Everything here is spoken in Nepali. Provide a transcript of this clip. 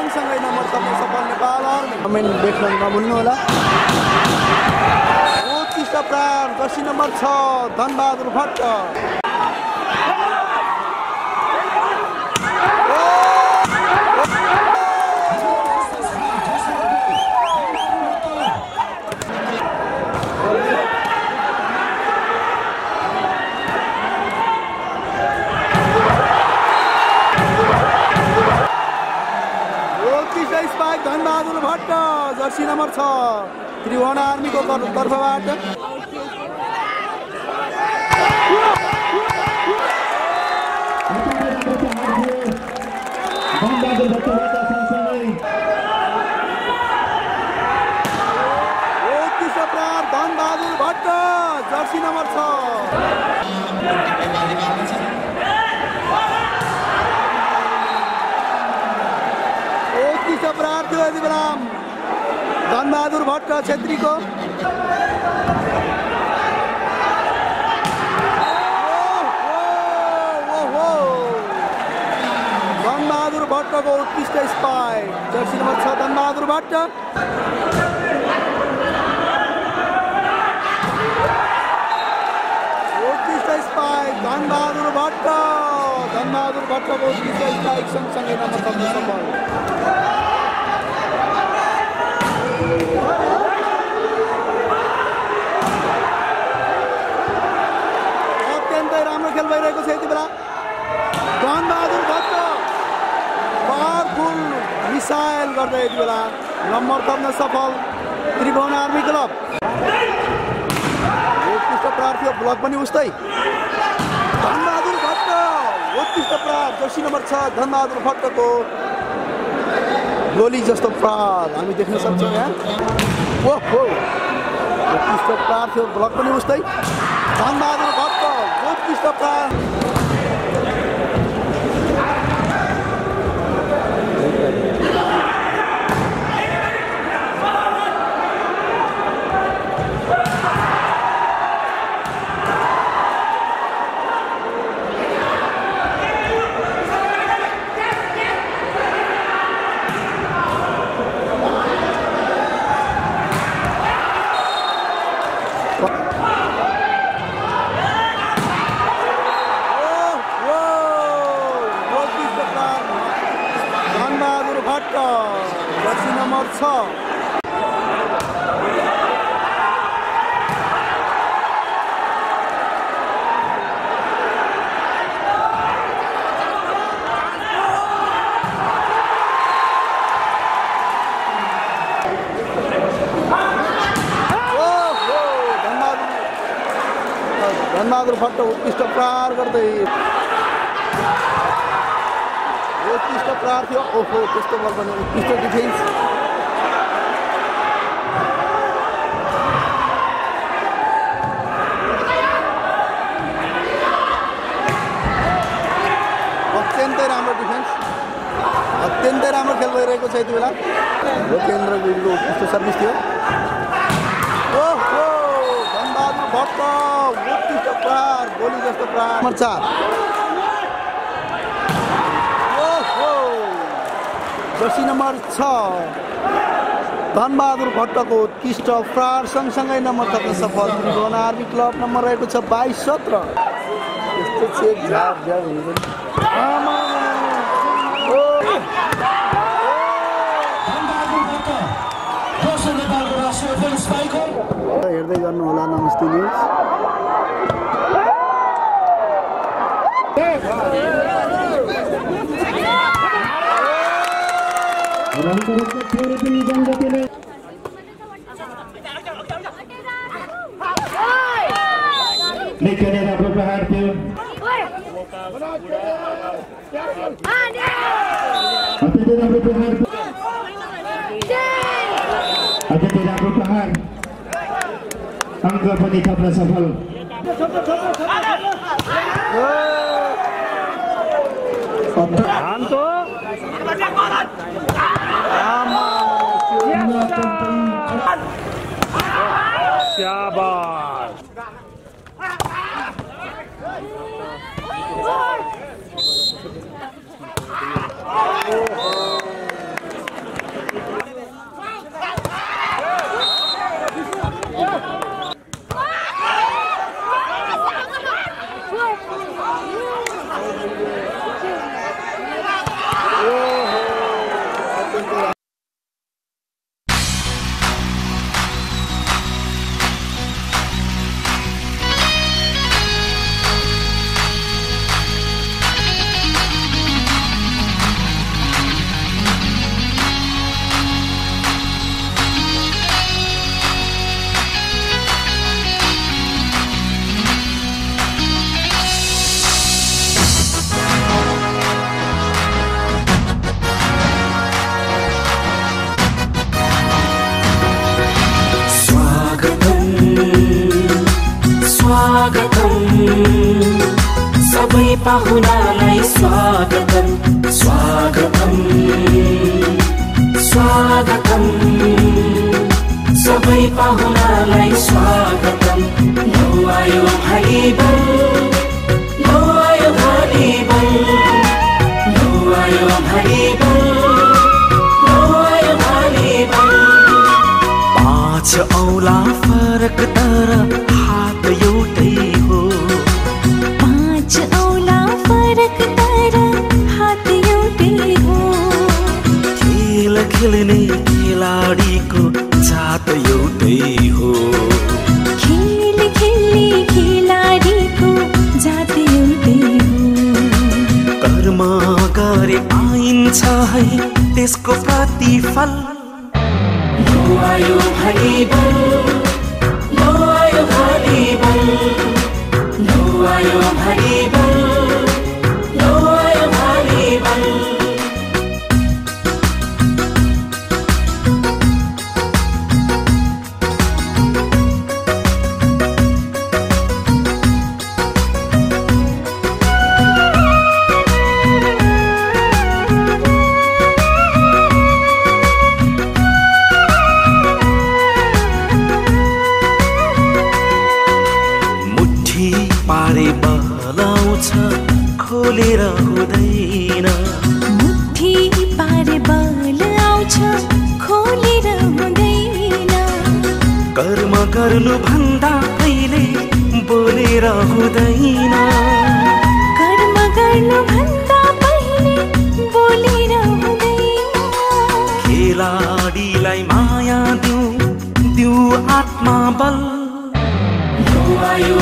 सँगसँगै नम्बर थप्न सफल नेपाल कमेन्ट देख्न नभुल्नुहोला उत्कृष्ट प्राण जर्सी नम्बर छ Dhanbahadur Bhatt. Spike Dhanbahadur Bhatt jersey number छ। त्रिभुवन आर्मीको तर- तर्फबाट। धनबहादुर भट्ट जर्सी नम्बर छ उत्कृष्ट प्रार्थी हो यति बेला धनबहादुर भट्ट छेत्रीको धनबहादुर भट्टको उत्कृष्ट स्पाई जर्सी नम्बर छ धनबहादुर भट्ट उत्कृष्ट स्पाइक धनबहादुर भट्ट धनबहादुर भट्टको उत्कृष्ट स्पाइक सँगसँगै नम्बर थप्न सफल अत्यन्तै राम्रो खेल भइरहेको छ यति बेला धनबहादुर भट्ट पावरफुल मिसाइल गर्दै यति बेला नम्बर थप्न सफल त्रिभुवन आर्मी क्लब उत्कृष्ट प्रार्थी ब्लक पनि उस्तै धनबहादुर भट्ट उत्कृष्ट प्रार जर्सी नम्बर छ धनबहादुर भट्टको गोली जस्तो प्रार हामी देख्न सक्छौँ यहाँ ओहो उत्कृष्ट प्रार्थी ब्लक पनि उस्तै धनबहादुर भट्ट उत्कृष्ट प्रार धनबहादुर भट्ट जर्सी नम्बर छ ओहो, धनबहादुर धनबहादुर भट्ट उत्कृष्ट प्रहार गर्दै उत्कृष्ट प्रहार थियो ओहो त्यस्तो बल पनि उत्कृष्ट डिफेन्स अत्यन्तै राम्रो डिफेन्स अत्यन्तै राम्रो खेल भइरहेको छ यति बेला। लोकेन्द्र गुरुको उत्कृष्ट सर्भिस थियो। ओहो! धनबहादुर भट्ट उत्कृष्ट प्रहार गोली जस्तो प्रहार। नम्बर चार। ओहो! जर्सी नम्बर छ। धनबहादुर भट्टको उत्कृष्ट प्रहार सँगसँगै नम्बर थप्न सफल त्रिभुवन आर्मी क्लब नम्बर रहेको छ बाइस सत्र। यस्तो चेक झाप झाप हो हेर्दै गर्नुहोला नमस्ते न्युज रनको रूपमा थोरै पनि जङ्गतीले निकै नै राम्रो प्रहार angka wanita berasal Anto पाहुनालाई स्वागतम। स्वागतम। स्वागतम। सबै पाहुनालाई स्वागतम। लौ आयो भाइबल लौ आयो भाइबल लौ आयो भाइबल लौ आयो भाइबल पाँच औला फरक तर त्यसको प्रतिफल। लौ आयो आयो पारे बलाउँछ खोलेर हुँदैन। मुठी पारे बल आउँछ खोलेर हुँदैन। कर्म गर्नु भन्दा पहिले बोलेर हुँदैन। कर्म गर्नु भन्दा पहिले बोलेर हुँदैन। खेलाडीलाई माया दिउ दिउ आत्मा बल। लौ आयो